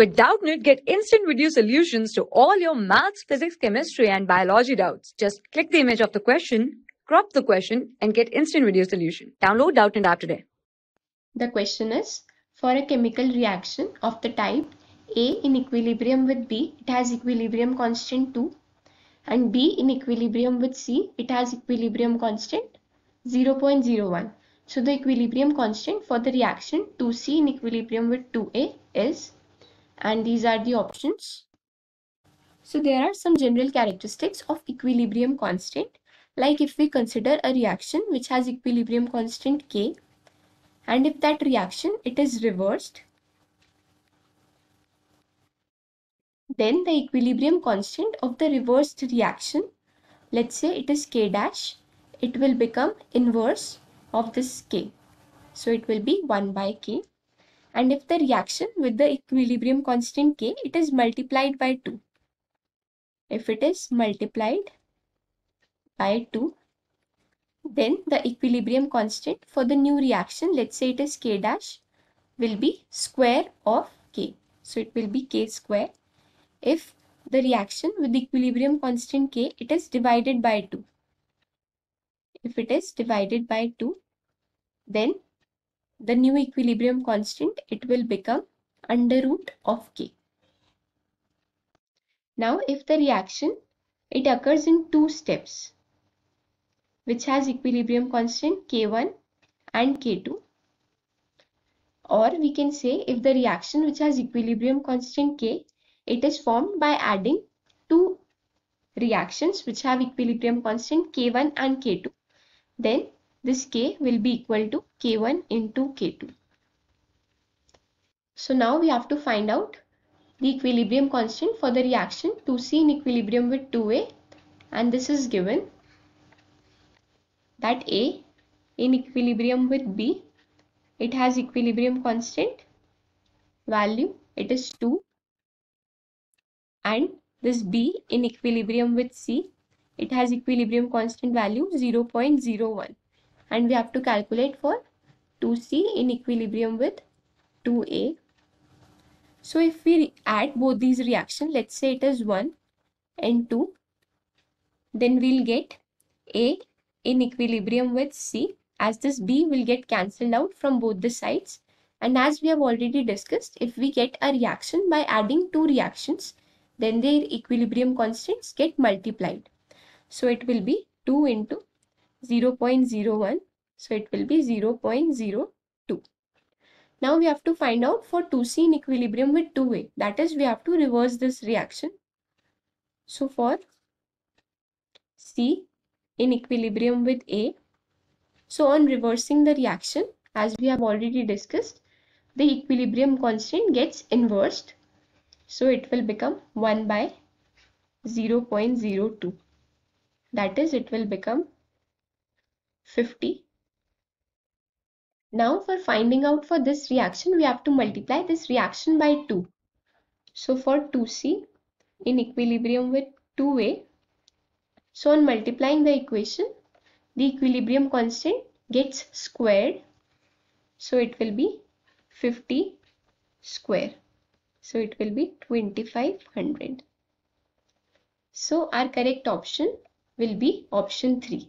With Doubtnut, get instant video solutions to all your maths, physics, chemistry, and biology doubts. Just click the image of the question, crop the question, and get instant video solution. Download Doubtnut app today. The question is for a chemical reaction of the type A in equilibrium with B, it has equilibrium constant 2 and B in equilibrium with C, it has equilibrium constant 0.01. So the equilibrium constant for the reaction 2C in equilibrium with 2A is and these are the options. So there are some general characteristics of equilibrium constant. Like if we consider a reaction which has equilibrium constant K and if that reaction it is reversed then the equilibrium constant of the reversed reaction let's say it is K dash it will become inverse of this K. So it will be 1 by K and if the reaction with the equilibrium constant K it is multiplied by 2 if it is multiplied by 2 then the equilibrium constant for the new reaction let's say it is K dash will be square of K. So it will be K square. If the reaction with the equilibrium constant K it is divided by 2 if it is divided by 2 then the new equilibrium constant, it will become under root of K. Now, if the reaction, it occurs in two steps, which has equilibrium constant K1 and K2. Or we can say if the reaction which has equilibrium constant K, it is formed by adding two reactions which have equilibrium constant K1 and K2. Then this K will be equal to K1 into K2. So now we have to find out the equilibrium constant for the reaction 2C in equilibrium with 2A and this is given that A in equilibrium with B it has equilibrium constant value it is 2 and this B in equilibrium with C it has equilibrium constant value 0.01 and we have to calculate for 2C in equilibrium with 2A. So if we add both these reactions, let's say it is 1 and 2, then we'll get A in equilibrium with C as this B will get cancelled out from both the sides. And as we have already discussed, if we get a reaction by adding two reactions, then their equilibrium constants get multiplied. So it will be 2 into 0.01 so it will be 0.02 now we have to find out for 2c in equilibrium with 2a that is we have to reverse this reaction. So for c in equilibrium with a so on reversing the reaction as we have already discussed the equilibrium constant gets inversed. So it will become 1 by 0.02 that is it will become 50. Now for finding out for this reaction, we have to multiply this reaction by 2. So for 2C in equilibrium with 2A, so on multiplying the equation, the equilibrium constant gets squared. So it will be 50 square. So it will be 2500. So our correct option will be option 3